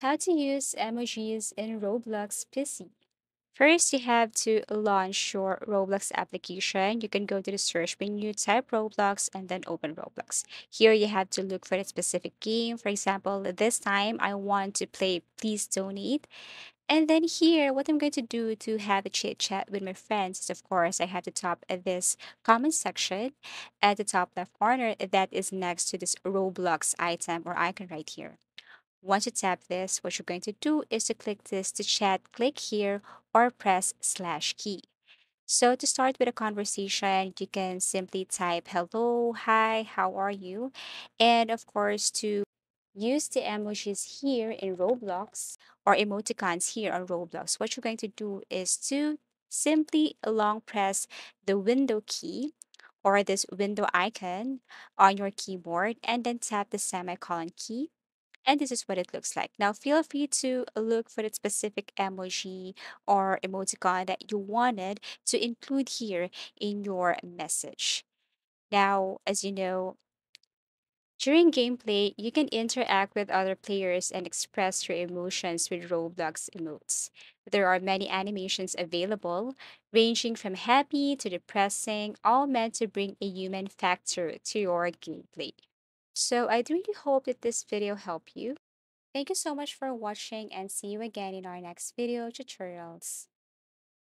How to use emojis in Roblox PC. First, you have to launch your Roblox application. You can go to the search menu, type Roblox, and then open Roblox. Here, you have to look for a specific game. For example, this time I want to play Please Donate. And then here, what I'm going to do to have a chit chat with my friends is, of course, I have to at this comment section at the top left corner that is next to this Roblox item or icon right here. Once you tap this, what you're going to do is to click this to chat, click here, or press slash key. So to start with a conversation, you can simply type hello, hi, how are you? And of course, to use the emojis here in Roblox or emoticons here on Roblox, what you're going to do is to simply long press the window key or this window icon on your keyboard and then tap the semicolon key and this is what it looks like. Now, feel free to look for the specific emoji or emoticon that you wanted to include here in your message. Now, as you know, during gameplay, you can interact with other players and express your emotions with Roblox emotes. There are many animations available, ranging from happy to depressing, all meant to bring a human factor to your gameplay. So, I really hope that this video helped you Thank you so much for watching and see you again in our next video tutorials.